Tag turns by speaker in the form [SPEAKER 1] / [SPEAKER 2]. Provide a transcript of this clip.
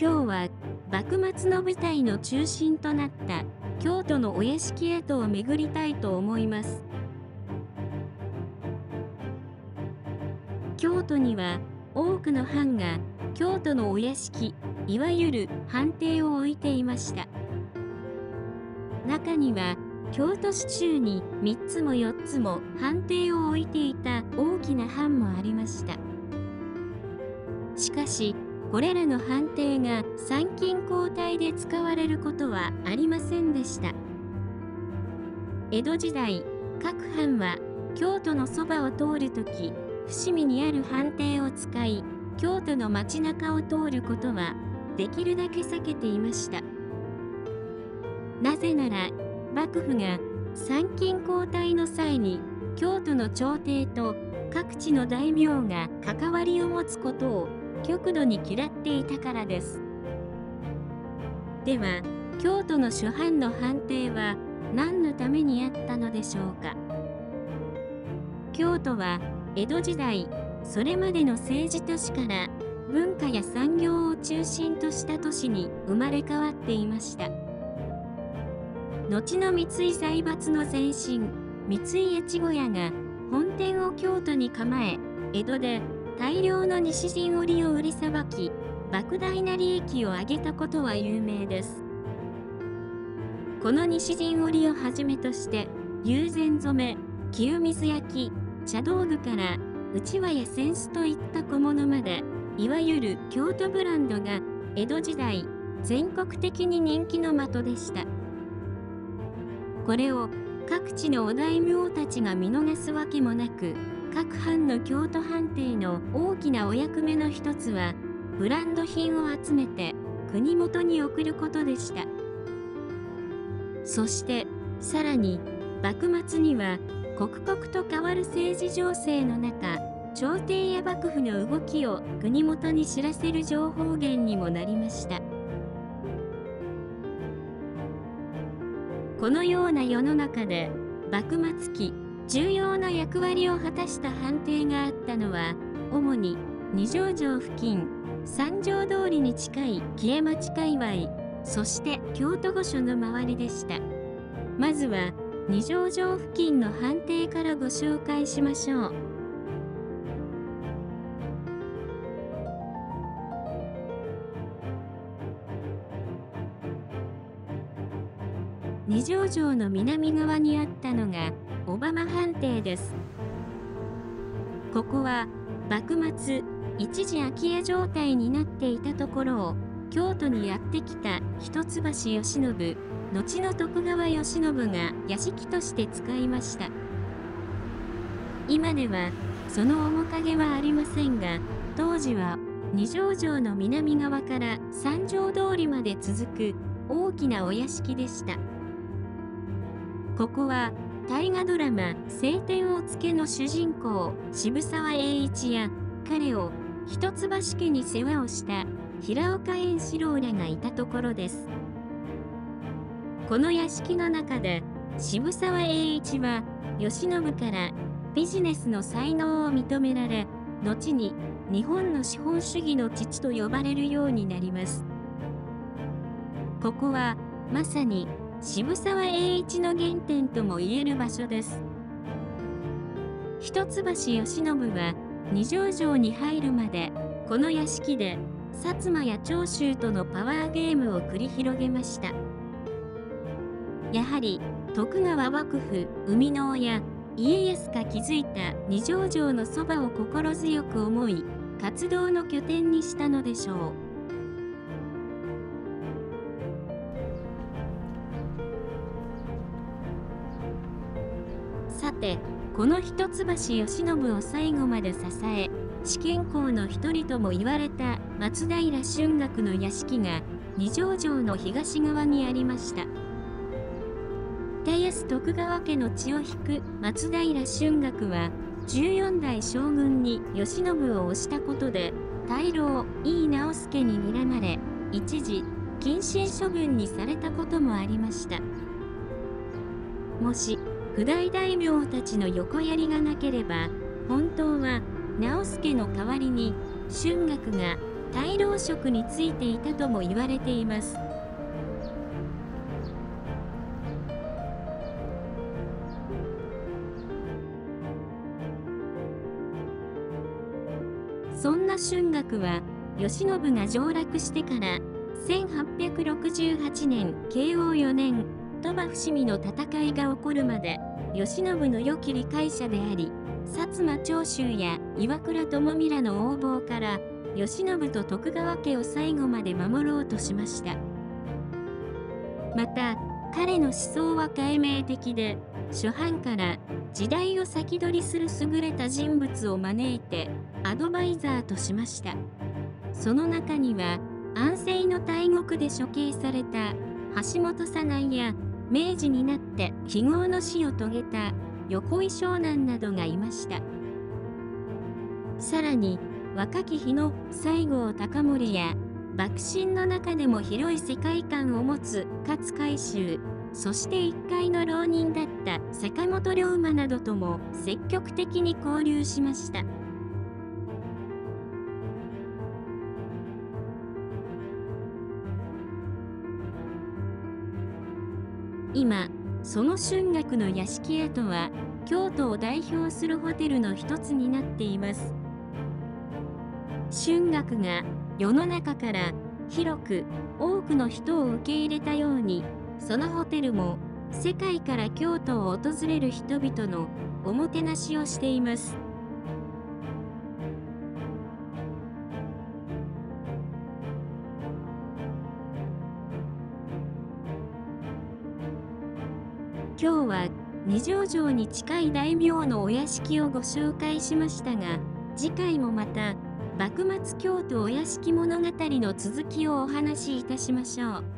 [SPEAKER 1] 今日は幕末の舞台の中心となった京都のお屋敷跡を巡りたいと思います。京都には多くの藩が京都のお屋敷いわゆる藩邸を置いていました。中には京都市中に3つも4つも藩邸を置いていた大きな藩もありました。しかしこれらの藩邸が参勤交代で使われることはありませんでした。江戸時代各藩は京都のそばを通るとき伏見にある藩邸を使い京都の街中を通ることはできるだけ避けていました。なぜなら幕府が参勤交代の際に京都の朝廷と各地の大名が関わりを持つことを極度に嫌っていたからです。では京都の主犯の判定は何のためにあったのでしょうか？京都は江戸時代それまでの政治都市から文化や産業を中心とした都市に生まれ変わっていました。後の三井財閥の前身三井越後屋が本店を京都に構え江戸で大量の西陣織を売りさばき莫大な利益を上げたことは有名です。この西陣織をはじめとして友禅染め清水焼茶道具からうちわや扇子といった小物までいわゆる京都ブランドが江戸時代全国的に人気の的でした。これを各地のお大名たちが見逃すわけもなく各藩の京都藩邸の大きなお役目の一つはブランド品を集めて国元に送ることでした。そしてさらに幕末には刻々と変わる政治情勢の中朝廷や幕府の動きを国元に知らせる情報源にもなりました。このような世の中で幕末期重要な役割を果たした判定があったのは主に二条城付近三条通りに近い木屋町界隈そして京都御所の周りでした。まずは二条城付近の判定からご紹介しましょう。二条城の南側にあったのが小浜藩邸です。ここは幕末一時空き家状態になっていたところを京都にやってきた一橋慶喜後の徳川慶喜が屋敷として使いました。今ではその面影はありませんが当時は二条城の南側から三条通りまで続く大きなお屋敷でした。ここは大河ドラマ「青天を衝け」の主人公渋沢栄一や彼を一橋家に世話をした平岡円四郎らがいたところです。この屋敷の中で渋沢栄一は慶喜からビジネスの才能を認められ後に日本の資本主義の父と呼ばれるようになります。ここはまさに渋沢栄一の原点ともいえる場所です。一橋慶喜は二条城に入るまでこの屋敷で薩摩や長州とのパワーゲームを繰り広げました。やはり徳川幕府生みの親家康が築いた二条城のそばを心強く思い活動の拠点にしたのでしょう。さてこの一橋慶喜を最後まで支え試験校の一人とも言われた松平春岳の屋敷が二条城の東側にありました。田安徳川家の血を引く松平春岳は14代将軍に慶喜を推したことで大老井伊直輔に睨まれ一時謹慎処分にされたこともありました。もし九大大名たちの横やりがなければ本当は直輔の代わりに春岳が大老職についていたとも言われています。そんな春学は慶喜が上洛してから1868年慶応4年鳥羽伏見の戦いが起こるまで慶喜の良き理解者であり薩摩長州や岩倉智美らの横暴から慶喜と徳川家を最後まで守ろうとしました。また彼の思想は解明的で初版から時代を先取りする優れた人物を招いてアドバイザーとしました。その中には安政の大国で処刑された橋本早苗や明治になって非業の死を遂げた横井湘南などがいましたさらに若き日の西郷隆盛や幕臣の中でも広い世界観を持つ勝海舟そして一階の浪人だった坂本龍馬などとも積極的に交流しました。今その春学の屋敷跡は京都を代表するホテルの一つになっています。春学が世の中から広く多くの人を受け入れたようにそのホテルも世界から京都を訪れる人々のおもてなしをしています。今日は二条城に近い大名のお屋敷をご紹介しましたが次回もまた幕末京都お屋敷物語の続きをお話しいたしましょう。